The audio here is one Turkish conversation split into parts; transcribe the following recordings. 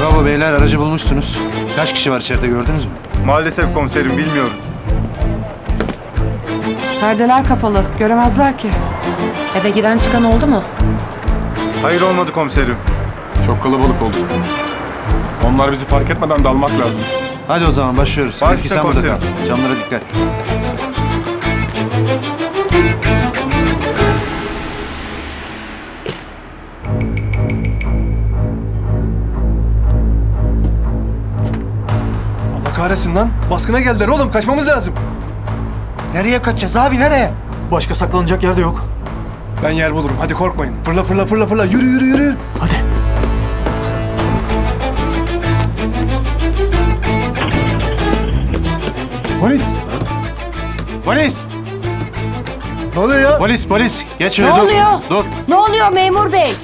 Bravo beyler aracı bulmuşsunuz. Kaç kişi var içeride gördünüz mü? Maalesef komiserim bilmiyoruz. Perdeler kapalı. Göremezler ki. Eve giren çıkan oldu mu? Hayır olmadı komiserim. Çok kalabalık olduk. Onlar bizi fark etmeden dalmak lazım. Hadi o zaman başlıyoruz. Eski sen burada kal. Camlara dikkat. Kahretsin lan. Baskına geldiler oğlum. Kaçmamız lazım. Nereye kaçacağız abi nereye? Başka saklanacak yerde yok. Ben yer bulurum. Hadi korkmayın. Fırla fırla fırla fırla. Yürü yürü yürü. Hadi. Polis! Polis! Ne oluyor ya? Polis polis! Geç Ne şuraya dur. oluyor? Dur. Ne oluyor memur bey?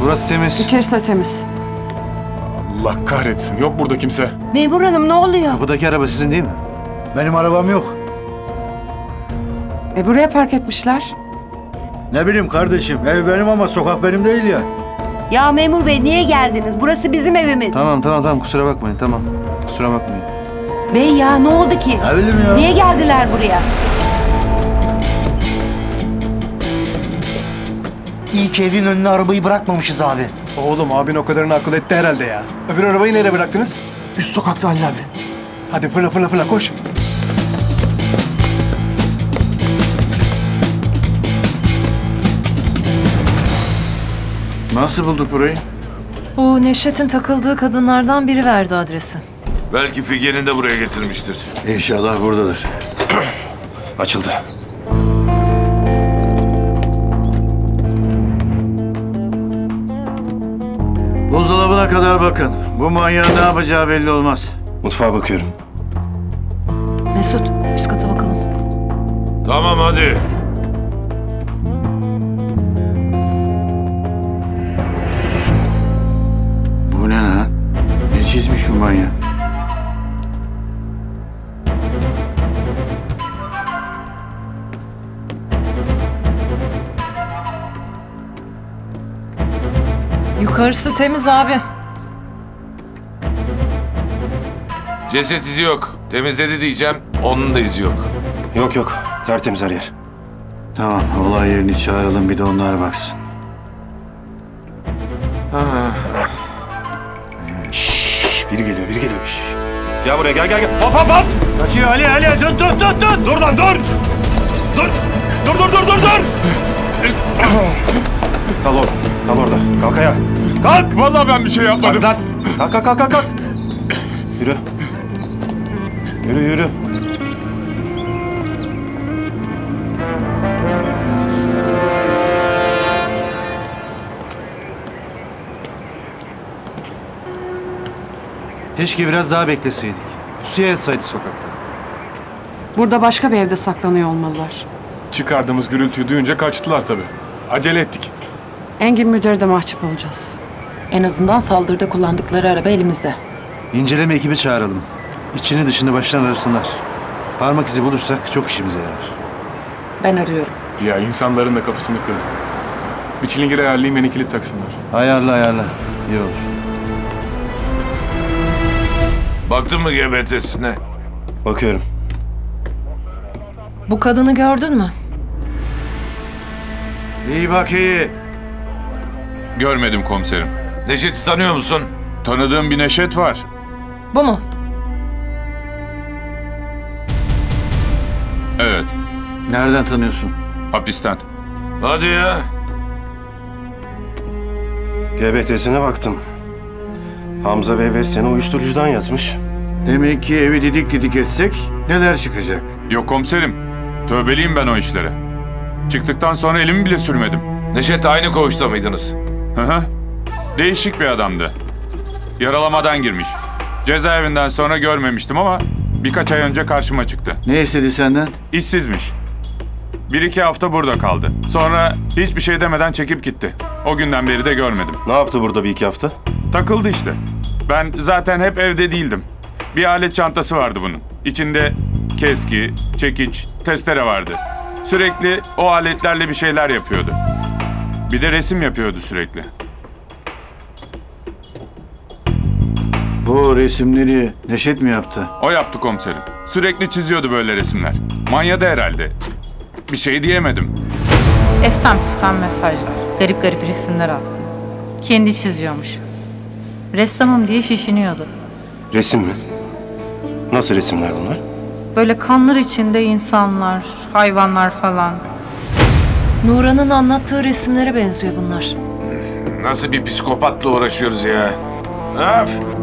Burası temiz. İçerisi de temiz. Allah kahretsin. Yok burada kimse. Memur hanım ne oluyor? Kapıdaki araba sizin değil mi? Benim arabam yok. E buraya park etmişler. Ne bileyim kardeşim. Ev benim ama sokak benim değil ya. Ya memur bey niye geldiniz? Burası bizim evimiz. Tamam tamam tamam kusura bakmayın tamam. Kusura bakmayın. Bey ya ne oldu ki? Ne bileyim ya. Niye geldiler buraya? İyi ki evin önüne arabayı bırakmamışız abi. Oğlum abin o kadarını akıl etti herhalde ya. Öbür arabayı nereye bıraktınız? Üst sokakta Halil abi. Hadi fırla fırla fırla koş. Nasıl bulduk burayı? Bu Neşet'in takıldığı kadınlardan biri verdi adresi. Belki Figen'in de buraya getirmiştir. İnşallah buradadır. Açıldı. Kadar bakın. Bu manyağın ne yapacağı belli olmaz. Mutfağa bakıyorum. Mesut üst kata bakalım. Tamam hadi. Bu ne lan? Ne çizmiş bu manyak? Yukarısı temiz abi. Ceset izi yok. Temizledi diyeceğim. Onun da izi yok. Yok yok. Tertemiz her yer. Tamam, olay yerini çağıralım bir de onlar baksın. Şşş, biri geliyor, biri geliyor. Şşş. Gel buraya, gel gel gel. Hop hop hop! Kaçıyor Ali, Ali, tut tut tut tut! Dur lan dur! Dur! Dur dur dur dur dur! Kal orada, kal orada. Kalk ayağa. Kalk! Vallahi ben bir şey yapmadım. Kalk lan! Kalk kalk kalk kalk! kalk. Yürü. Yürü yürü. Keşke biraz daha bekleseydik. Pusuya yatsaydı sokakta. Burada başka bir evde saklanıyor olmalılar. Çıkardığımız gürültüyü duyunca kaçtılar tabii. Acele ettik. Engin müdüre de mahcup olacağız. En azından saldırıda kullandıkları araba elimizde. İnceleme ekibi çağıralım. İçini dışını baştan arasınlar. Parmak izi bulursak çok işimize yarar. Ben arıyorum. Ya insanların da kapısını kırdık. Bir çilingir ayarlayayım yeni kilit taksınlar. Ayarla ayarla. İyi olur. Baktın mı GBT'sine? Bakıyorum. Bu kadını gördün mü? İyi bak iyi. Görmedim komiserim. Neşet'i tanıyor musun? Tanıdığım bir Neşet var. Bu mu? Evet, Nereden tanıyorsun? hapisten. Hadi ya. GBT'sine baktım. Hamza Bey beş sene uyuşturucudan yatmış. Demek ki evi didik didik etsek neler çıkacak? Yok komiserim. Tövbeliyim ben o işlere. Çıktıktan sonra elimi bile sürmedim. Neşet aynı koğuşta mıydınız? Hı hı. Değişik bir adamdı. Yaralamadan girmiş. Cezaevinden sonra görmemiştim ama birkaç ay önce karşıma çıktı. Ne istedi senden? İşsizmiş. Bir iki hafta burada kaldı. Sonra hiçbir şey demeden çekip gitti. O günden beri de görmedim. Ne yaptı burada bir iki hafta? Takıldı işte. Ben zaten hep evde değildim. Bir alet çantası vardı bunun. İçinde keski, çekiç, testere vardı. Sürekli o aletlerle bir şeyler yapıyordu. Bir de resim yapıyordu sürekli. Bu resimleri Neşet mi yaptı? O yaptı komiserim. Sürekli çiziyordu böyle resimler. Manyadı herhalde. Bir şey diyemedim. Eften püften mesajlar. Garip garip resimler attı. Kendi çiziyormuş. Ressamım diye şişiniyordu. Resim mi? Nasıl resimler bunlar? Böyle kanlar içinde insanlar, hayvanlar falan. Nuran'ın anlattığı resimlere benziyor bunlar. Nasıl bir psikopatla uğraşıyoruz ya? Öf!